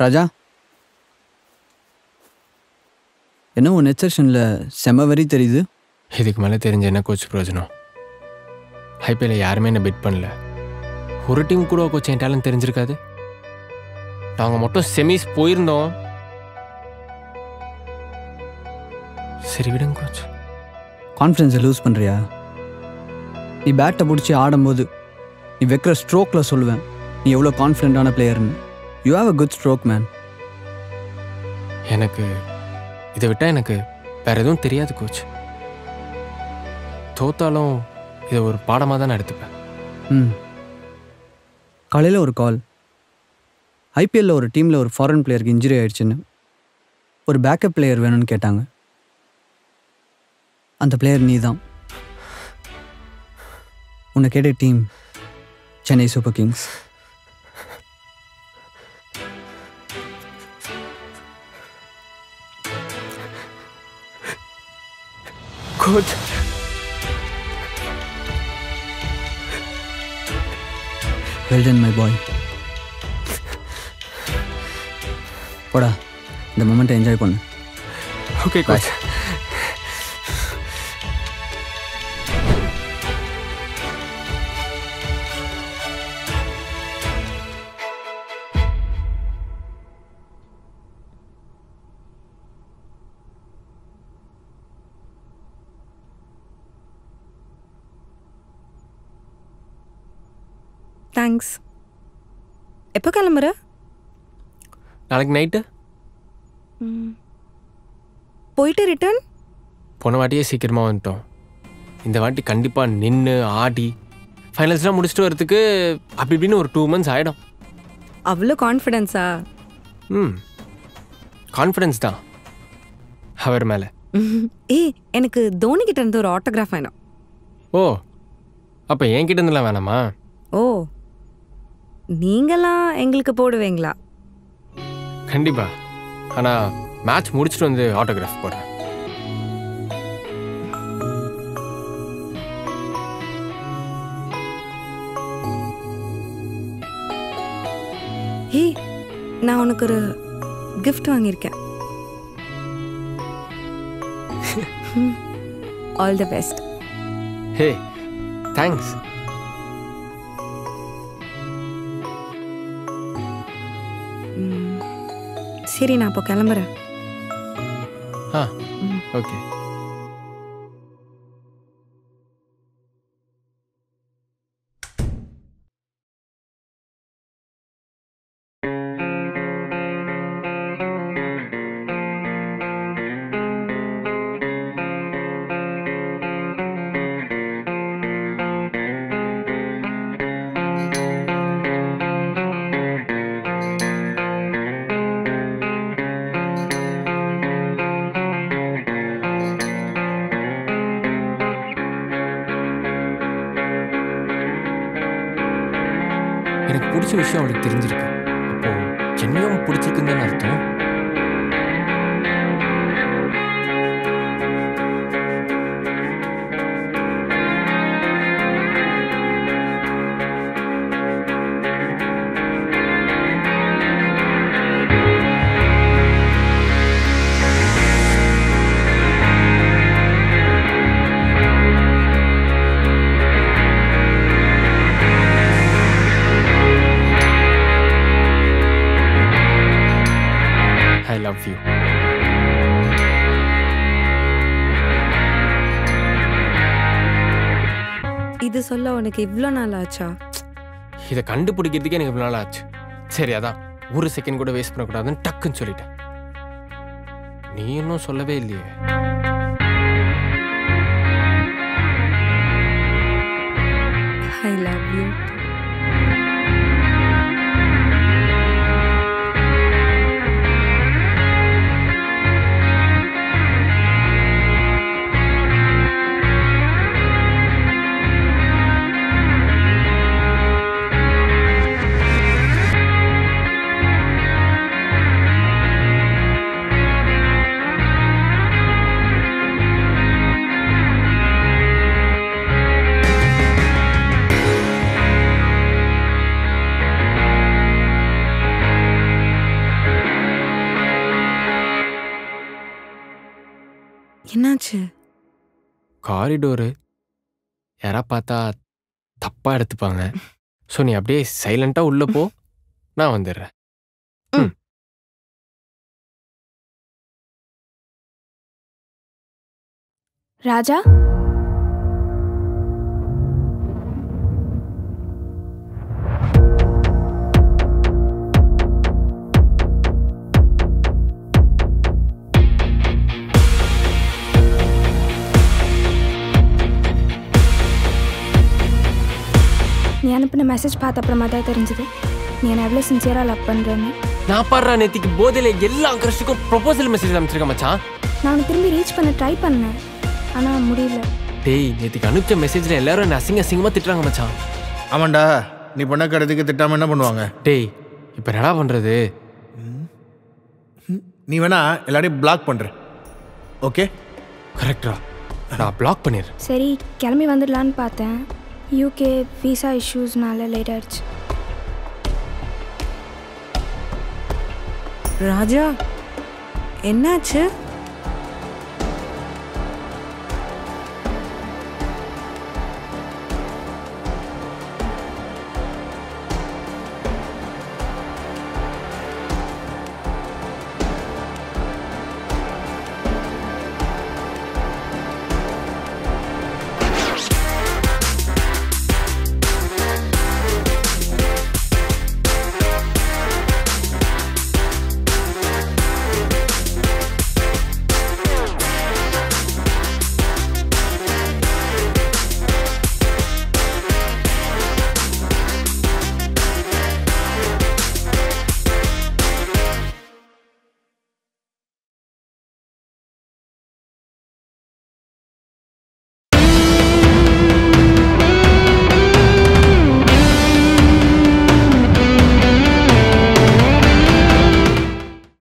ராஜா? என்ன உன் நெட் செஷனில் செம வரி தெரியுது? இதுக்கு மேலே தெரிஞ்ச என்ன கோச் பிரயோஜனம்? ஐபிஎல்ல யாருமே என்ன பிட் பண்ணல. ஒரு டீம் கூட கோச் என் டேலண்ட் தெரிஞ்சிருக்காது. நாங்கள் மட்டும் செமிஸ் போயிருந்தோம். சரி விடுங்க கோச் கான்ஃபிடென்ஸை லூஸ் பண்ணுறியா நீ பேட்டை பிடிச்சி ஆடும்போது நீ வைக்கிற ஸ்ட்ரோக்கில் சொல்லுவேன் நீ எவ்வளோ கான்ஃபிடென்ட்டான பிளேயர்னு you have a good stroke man எனக்கு இதை விட்டால் எனக்கு வேற எதுவும் தெரியாது கோச் தோத்தாலும் இதை ஒரு பாடமாக தான் எடுத்துப்பேன். ம். காலையில் ஒரு கால் ஐபிஎல்ல ஒரு டீமில் ஒரு ஃபாரின் பிளேயருக்கு இன்ஜுரி ஆயிடுச்சுன்னு ஒரு பேக்கப் பிளேயர் வேணும்னு கேட்டாங்க. அந்த பிளேயர் நீ தான் உன்னை கேட்ட team Chennai Super Kings. Coach well done my boy போடா இந்த மொமெண்ட்டை என்ஜாய் பண்ணு. ஓகே கோச் தேங்க்ஸ் எப்போ கிளம்புற? நாளைக்கு நைட்டு. போயிட்டு ரிட்டர்ன் போன வாட்டியே சீக்கிரமாக வந்துட்டோம். இந்த வாட்டி கண்டிப்பாக நின்று ஆடி ஃபைனல்ஸ்லாம் முடிச்சுட்டு வரதுக்கு அப்படி இப்படின்னு ஒரு டூ மந்த்ஸ் ஆகிடும் அவ்வளோ கான்ஃபிடென்ஸா ம். கான்ஃபிடென்ஸ் தான். அவர் மேலே. ஏய் எனக்கு தோனி கிட்ட இருந்து ஒரு ஆட்டோகிராஃப் வேணும். ஓ அப்போ என்கிட்ட இருந்தெல்லாம் வேணாமா? ஓ. நீங்களாம் எங்களுக்கு போடுவீங்களா? கண்டிப்பாக ஆனால் மேட்ச் முடிச்சுட்டு வந்து ஆட்டோகிராஃப் போடுறேன். ஏய் நான் உனக்கு ஒரு கிஃப்ட் வாங்கியிருக்கேன். All the best hey thanks சரி நான் அப்போ கிளம்புறேன். ஆ ஓகே. எனக்கு பிடிச்ச விஷயம் அவளுக்கு தெரிஞ்சிருக்கு. அப்போது சென்னையும் பிடிச்சிருக்குன்னு தானே அர்த்தம்? சொல்ல உனக்கு இவ்வளோ நாள் ஆச்சா? இதை கண்டுபிடிக்கிறதுக்கே எனக்கு இவ்வளோ நாள் ஆச்சு. சரி அதான். ஒரு செகண்ட் கூட வேஸ்ட் பண்ணக்கூடாதுன்னு டக்குன்னு சொல்லிட்டேன். நீ இன்னும் சொல்லவே இல்லையே. ஐ லவ் யூ என்னாச்சு? காரிடோரு. யாரா பார்த்தா தப்பாக எடுத்துப்பாங்க. ஸோ நீ அப்படியே சைலண்ட்டாக உள்ளே போ. நான் வந்துடுறேன். ராஜா? அனுப்பின மெசேஜ் பார்த்த அப்புறமா தான் தெரிஞ்சுது. நீ என்னை எவ்வளோ சின்சியராக லவ் பண்ணுறேன்னு நான் பாடுற நேத்திக்கு போதையில எல்லா கிரஷுக்கும் ப்ரொபோசல் மெசேஜ் அனுப்பிச்சிருக்கேன் மச்சான். நான் உன்னை திரும்பி ரீச் பண்ண ட்ரை பண்ணேன். ஆனால் முடியல. டேய் நேத்திக்கு அனுப்பிச்ச மெசேஜில் எல்லாரும் என்ன அசிங்க அசிங்கமாக திட்டுறாங்க மச்சான். ஆமாண்டா நீ பண்ண கடத்துக்கு திட்டாம என்ன பண்ணுவாங்க? டேய் இப்போ என்னடா பண்ணுறது நீ வேணா எல்லாரையும் பிளாக் பண்ற. ஓகே கரெக்டா நான் பிளாக் பண்ணிடுறேன். சரி கிளம்பி வந்துடலான்னு பார்த்தேன். யூகே விசா இஷ்யூஸ்னால லேட் ஆயிடுச்சு ராஜா என்னாச்சு